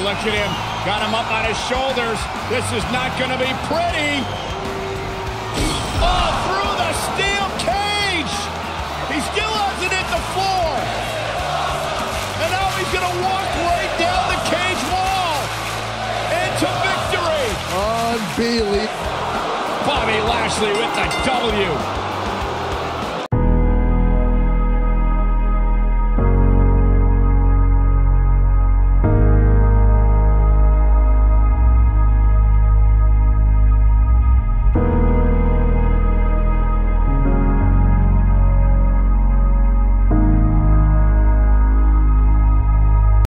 look at him. Got him up on his shoulders. This is not going to be pretty. Oh, through the steel cage. He still hasn't hit the floor. And now he's going to walk right down the cage wall into victory. Unbelievable. Bobby Lashley with the W.